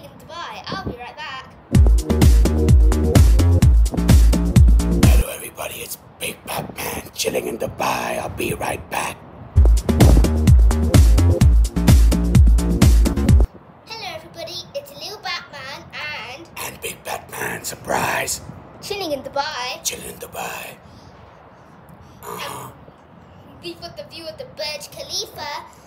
meeting in Dubai. I'll be right back. Hello, everybody. It's Big Batman chilling in Dubai. I'll be right back. Hello, everybody. It's Lil Batman and. And Big Batman, surprise. Chilling in Dubai. Chilling in Dubai. Uh huh. We put the view of the Burj Khalifa